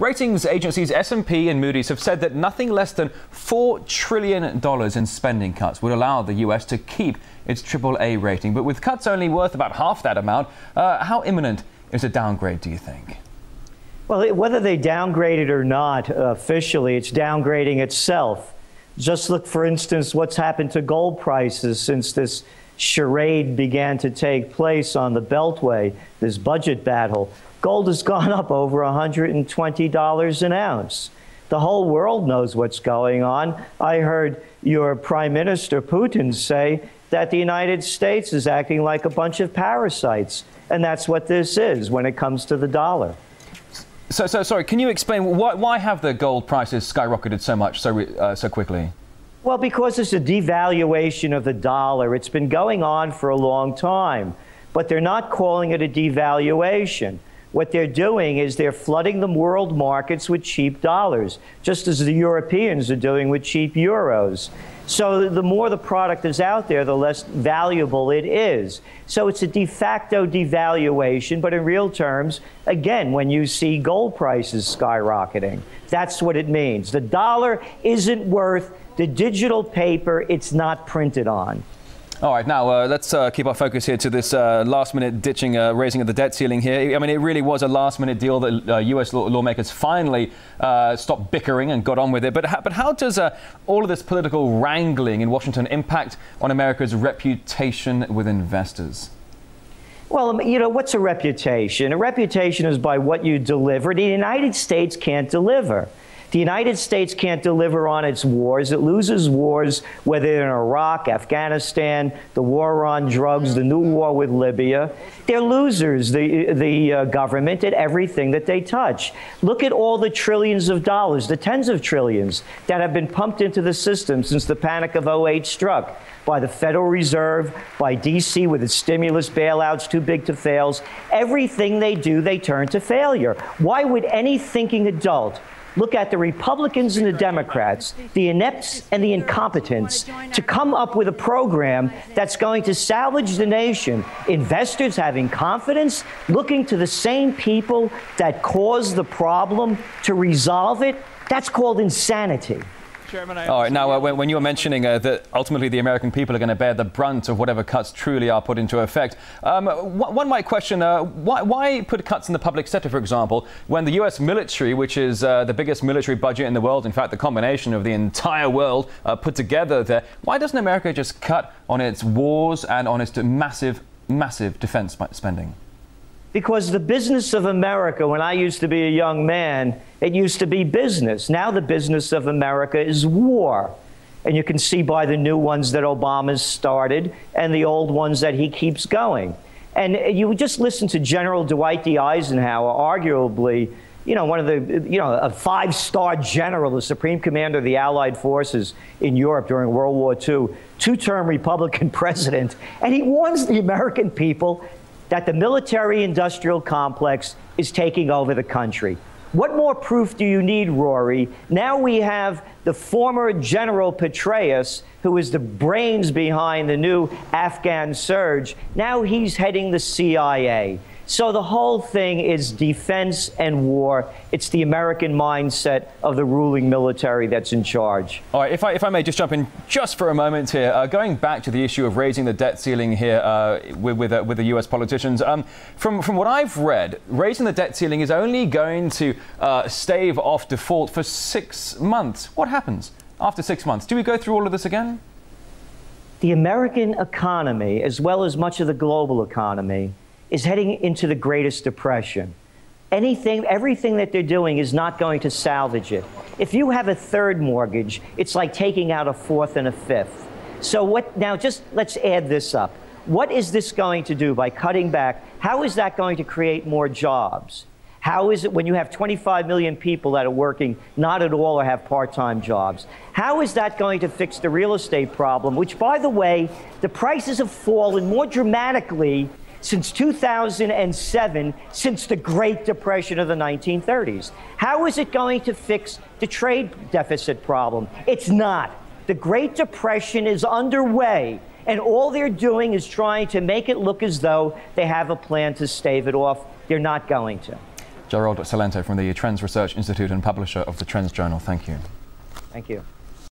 ratings agencies S&P and Moody's have said that nothing less than $4 trillion in spending cuts would allow the U.S. to keep its AAA rating. But with cuts only worth about half that amount, uh, how imminent is a downgrade, do you think? Well, whether they downgrade it or not, uh, officially, it's downgrading itself. Just look, for instance, what's happened to gold prices since this charade began to take place on the Beltway, this budget battle. Gold has gone up over $120 an ounce. The whole world knows what's going on. I heard your Prime Minister Putin say that the United States is acting like a bunch of parasites. And that's what this is when it comes to the dollar. So, so sorry, can you explain why, why have the gold prices skyrocketed so much so, uh, so quickly? Well, because it's a devaluation of the dollar. It's been going on for a long time, but they're not calling it a devaluation. What they're doing is they're flooding the world markets with cheap dollars, just as the Europeans are doing with cheap euros. So the more the product is out there, the less valuable it is. So it's a de facto devaluation, but in real terms, again, when you see gold prices skyrocketing, that's what it means. The dollar isn't worth the digital paper it's not printed on. All right, now uh, let's uh, keep our focus here to this uh, last minute ditching, uh, raising of the debt ceiling here. I mean, it really was a last minute deal that US uh, law lawmakers finally uh, stopped bickering and got on with it. But, how, but how does all of this political wrangling in Washington impact on America's reputation with investors? Well, um, you know, what's a reputation? A reputation is by what you deliver. The United States can't deliver. The United States can't deliver on its wars. It loses wars, whether in Iraq, Afghanistan, the war on drugs, the new war with Libya. They're losers, the, the uh, government, at everything that they touch. Look at all the trillions of dollars, the tens of trillions that have been pumped into the system since the panic of 08 struck by the Federal Reserve, by DC with its stimulus bailouts too big to fail. Everything they do, they turn to failure. Why would any thinking adult look at the Republicans and the Democrats, the inepts and the incompetents, to come up with a program that's going to salvage the nation. Investors having confidence, looking to the same people that caused the problem to resolve it. That's called insanity. Chairman, I All right, now, uh, when, when, you were mentioning uh, that ultimately the American people are going to bear the brunt of whatever cuts truly are put into effect, um, one might question uh, why, why, put cuts in the public sector, for example, when the U.S. military, which is uh, the biggest military budget in the world, in fact, the combination of the entire world uh, put together there, why doesn't America just cut on its wars and on its massive, massive defense spending? Because the business of America, when I used to be a young man, it used to be business. Now the business of America is war. And you can see by the new ones that Obama's started and the old ones that he keeps going. And you just listen to General Dwight D. Eisenhower, arguably, you know, one of the, you know, a five star general, the supreme commander of the Allied forces in Europe during World War II, two term Republican president. And he warns the American people that the military industrial complex is taking over the country. What more proof do you need, Rory? Now we have the former General Petraeus, who is the brains behind the new Afghan surge. Now he's heading the CIA. So the whole thing is defense and war. It's the American mindset of the ruling military that's in charge. All right, if I, if I may just jump in just for a moment here, uh, going back to the issue of raising the debt ceiling here uh, with, with, uh, with, the US politicians, um, from, from what I've read, raising the debt ceiling is only going to uh, stave off default for six months. What happens after six months? Do we go through all of this again? The American economy, as well as much of the global economy, is heading into the greatest depression. Anything, everything that they're doing is not going to salvage it. If you have a third mortgage, it's like taking out a fourth and a fifth. So what, now just let's add this up. What is this going to do by cutting back? How is that going to create more jobs? How is it when you have 25 million people that are working not at all or have part time jobs? How is that going to fix the real estate problem, which, by the way, the prices have fallen more dramatically since 2007, since the Great Depression of the 1930s. How is it going to fix the trade deficit problem? It's not. The Great Depression is underway, and all they're doing is trying to make it look as though they have a plan to stave it off. They're not going to. Gerald Celente from the Trends Research Institute and publisher of the Trends Journal. Thank you. Thank you.